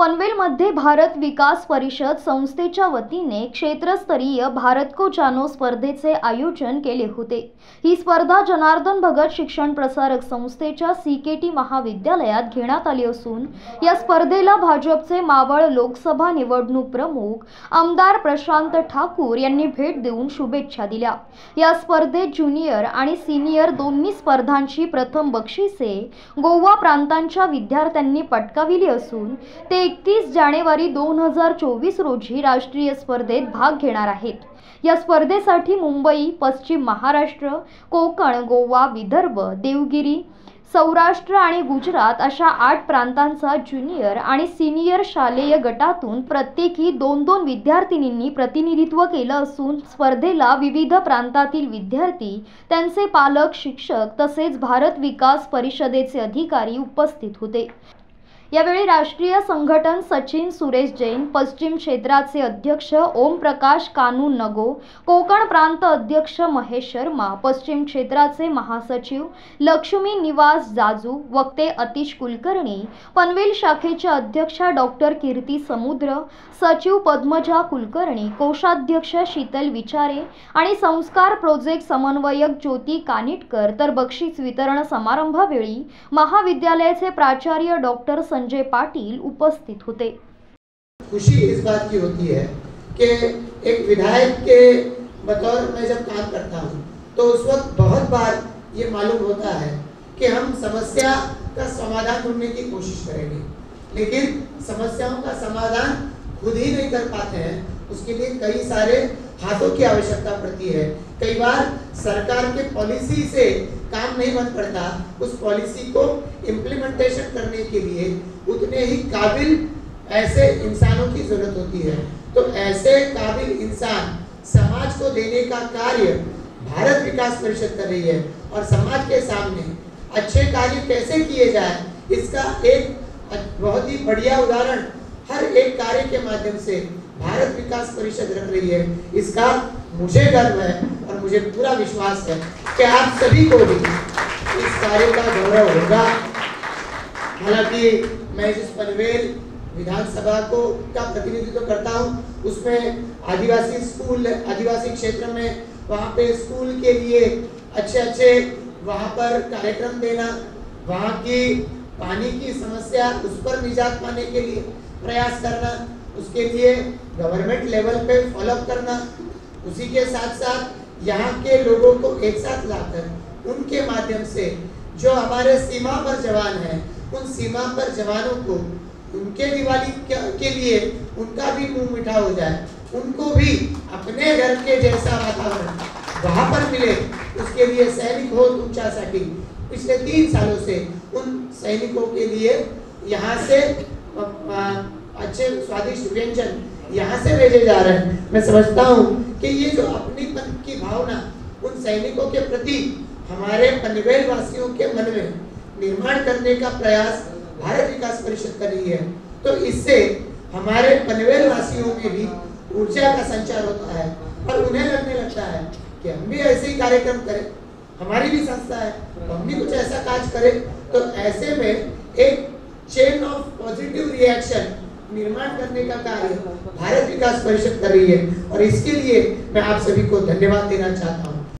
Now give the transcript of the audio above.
पनवेलमध्ये भारत विकास परिषद संस्थेच्या वतीने क्षेत्रस्तरीय भारत को जानो स्पर्धेचे आयोजन केले होते. ही स्पर्धा जनार्दन भगत शिक्षण प्रसारक संस्थेच्या सी के टी महाविद्यालयात घेण्यात आली असून या स्पर्धेला भाजपचे मावळ लोकसभा निवडणूक प्रमुख आमदार प्रशांत ठाकूर यांनी भेट देऊन शुभेच्छा दिल्या. या स्पर्धेत ज्युनियर आणि सिनियर दोन्ही स्पर्धांची प्रथम बक्षिसे गोवा प्रांतांच्या विद्यार्थ्यांनी पटकाविली असून ते एकतीस जानेवारी दोन हजार चोवीस रोजी राष्ट्रीय स्पर्धेत भाग घेणार आहेत. या स्पर्धेसाठी मुंबई पश्चिम महाराष्ट्र कोकण गोवा विदर्भ देवगिरी सौराष्ट्र आणि गुजरात अशा आठ प्रांतांचा ज्युनियर आणि सिनियर शालेय गटातून प्रत्येकी दोन दोन विद्यार्थिनींनी प्रतिनिधित्व केलं असून स्पर्धेला विविध प्रांतातील विद्यार्थी त्यांचे पालक शिक्षक तसेच भारत विकास परिषदेचे अधिकारी उपस्थित होते. यावेळी राष्ट्रीय संघटन सचिन सुरेश जैन पश्चिम क्षेत्राचे अध्यक्ष ओम प्रकाश कानू नगो कोकण प्रांत अध्यक्ष महेश शर्मा पश्चिम क्षेत्राचे महासचिव लक्ष्मी निवास जाजू वक्ते अतिश कुलकर्णी पनवेल शाखेच्या अध्यक्षा डॉक्टर कीर्ती समुद्र सचिव पद्मजा कुलकर्णी कोषाध्यक्ष शीतल विचारे आणि संस्कार प्रोजेक्ट समन्वयक ज्योती कानिटकर तर बक्षीस वितरण समारंभावेळी महाविद्यालयाचे प्राचार्य डॉक्टर संजय पाटील उपस्थित होते। खुशी इस बात की होती है कि एक विधायक के बतौर मैं जब काम करता हूँ तो उस वक्त बहुत बार ये मालूम होता है कि हम समस्या का समाधान ढूँढने की कोशिश करेंगे। लेकिन समस्याओं का समाधान खुद ही नहीं कर पाते हैं। उसके लिए कई सारे हाथों की आवश्यकता पड़ती है। कई बार सरकार के पॉलिसी से काम नहीं बन पड़ता। उस पॉलिसी को इम्प्लीमेंटेशन करने के लिए उतने ही काबिल ऐसे इंसानों की ज़रूरत होती है। तो ऐसे काबिल इंसान समाज को देने का कार्य भारत विकास परिषद कर रही है और समाज के सामने अच्छे कार्य कैसे किए जाए, इसका एक बहुत ही बढ़िया उदाहरण हर एक कार्य के माध्यम से भारत विकास परिषद रख रही है। इसका मुझे गर्व है और मुझे पूरा विश्वास है कि आप सभी को भी इस कार्य का गौरव होगा। हालाँकि मैं जिस पनवेल विधानसभा को का प्रतिनिधित्व तो करता हूँ। उसमें आदिवासी स्कूल, आदिवासी क्षेत्र में वहाँ पे स्कूल के लिए अच्छे अच्छे वहाँ पर कार्यक्रम देना, वहाँ की पानी की समस्या उस पर निजात पाने के लिए प्रयास करना उसके लिए गवर्नमेंट लेवल पे फॉलोअप करना। उसी के साथ साथ यहाँ के लोगों को एक साथ लाकर उनके माध्यम से जो हमारे सीमा पर जवान हैं, उन सीमा पर जवानों को उनके दिवाली के लिए उनका भी मुँह मीठा हो जाए, उनको भी अपने घर के जैसा वातावरण वहाँ पर मिले, उसके लिए सैनिक हो तुमच्यासाठी पिछले तीन सालों से उन सैनिकों के लिए यहाँ से अच्छे स्वादिष्ट व्यंजन यहाँ से भेजे जा रहे हैं। मैं समझता हूँ कि ये जो अपनी अपनीपन की भावना उन सैनिकों के प्रति हमारे पनवेल वासियों के मन में निर्माण करने का प्रयास भारत विकास परिषद कर रही है तो इससे हमारे पनवेल वासियों में भी ऊर्जा का संचार होता है और उन्हें लगने लगता है कि हम भी ऐसे ही कार्यक्रम करें। हमारी भी संस्था है तो हम भी कुछ ऐसा काज करें। तो ऐसे में एक चेन ऑफ़ पॉजिटिव रिएक्शन निर्माण करने का कार्य भारत विकास परिषद कर रही है। और इसके लिए मैं आप सभी को धन्यवाद देना चाहता हूँ।